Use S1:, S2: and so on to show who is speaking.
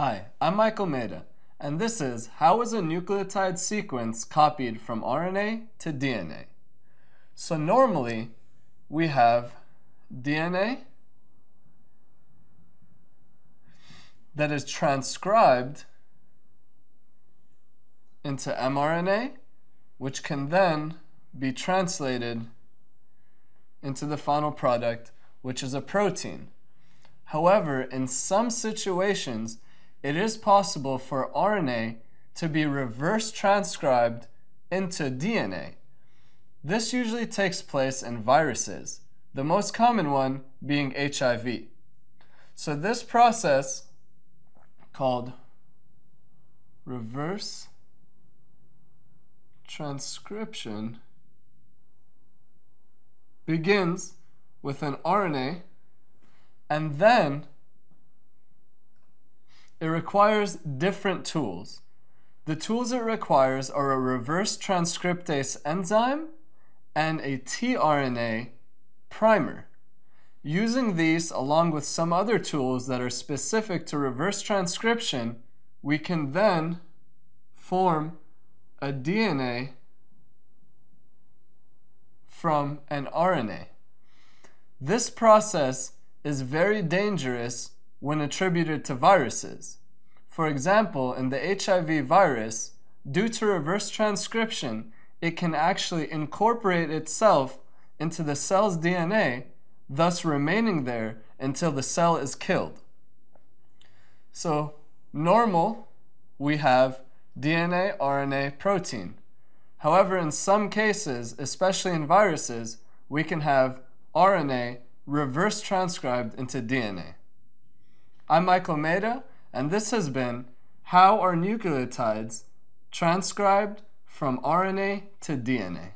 S1: I'm Michael Meda, and this is How is a nucleotide sequence copied from RNA to DNA? So normally, we have DNA that is transcribed into mRNA, which can then be translated into the final product, which is a protein. However, in some situations, it is possible for RNA to be reverse transcribed into DNA. This usually takes place in viruses, the most common one being HIV. So this process called reverse transcription begins with an RNA and then it requires different tools. The tools it requires are a reverse transcriptase enzyme and a tRNA primer. Using these along with some other tools that are specific to reverse transcription, we can then form a DNA from an RNA. This process is very dangerous when attributed to viruses. For example, in the HIV virus, due to reverse transcription, it can actually incorporate itself into the cell's DNA, thus remaining there until the cell is killed. So, normal, we have DNA, RNA, protein. However, in some cases, especially in viruses, we can have RNA reverse transcribed into DNA. I'm Michael Meda, and this has been How Are Nucleotides Transcribed from RNA to DNA?